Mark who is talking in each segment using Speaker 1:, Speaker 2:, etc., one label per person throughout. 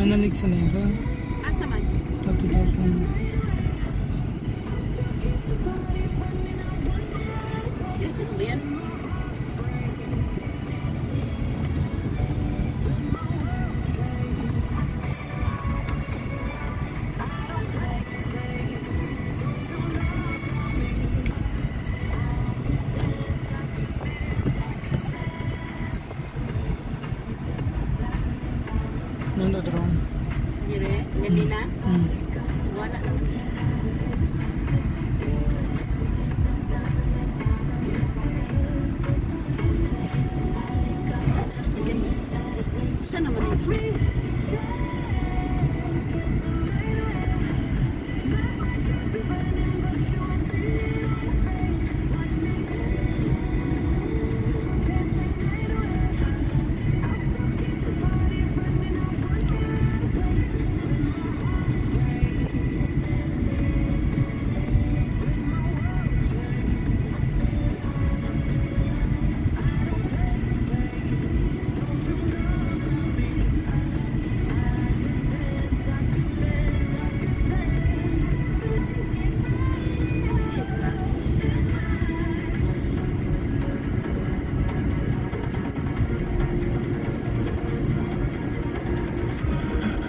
Speaker 1: Nanalig sa Lega.
Speaker 2: Asa man?
Speaker 1: 2,000. Nandodrome.
Speaker 2: Dire, eh, Melina?
Speaker 1: Hmm.
Speaker 2: Wala naman.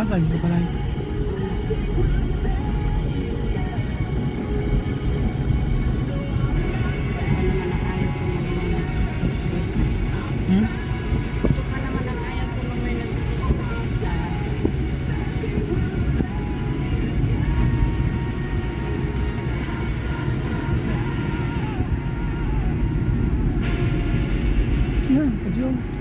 Speaker 2: casa y por ahí.
Speaker 1: Hmm? Yeah,
Speaker 2: good.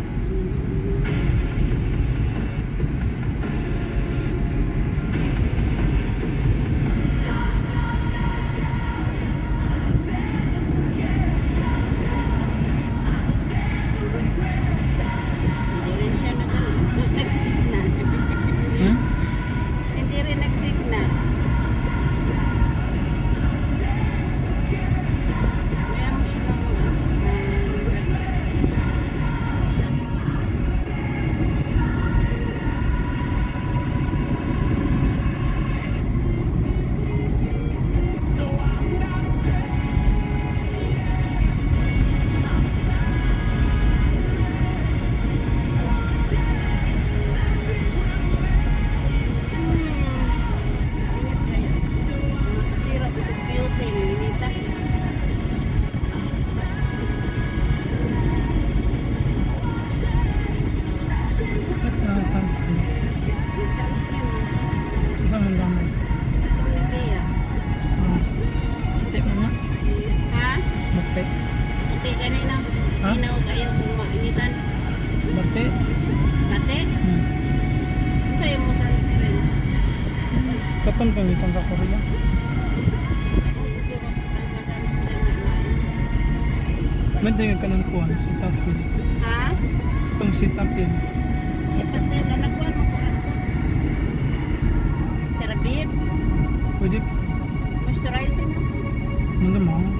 Speaker 2: Pati. Pati?
Speaker 1: Hmm.
Speaker 2: Sa'yo mo
Speaker 3: sunscreen? Katong gamitan sa Korea. Madayon ka ng kuhan, sitap yun.
Speaker 1: Ha?
Speaker 3: Itong sitap yun.
Speaker 1: Sitap yun, na nagkuhan mo kuhan ko. Sarabib?
Speaker 3: Pwede.
Speaker 1: Moisturizing mo.
Speaker 3: Ano mo?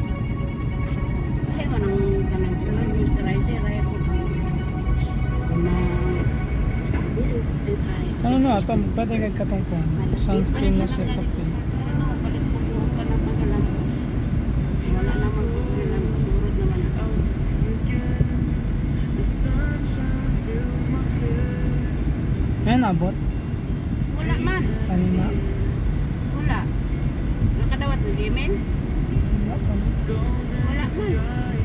Speaker 1: Ka na pagkalampos. Wala naman ko kailan. Surod naman ako.
Speaker 3: Ayan, abot.
Speaker 1: Wala man.
Speaker 3: Sanina.
Speaker 1: Wala. Nakadawat ng gimin?
Speaker 3: Wala pa.
Speaker 1: Wala man.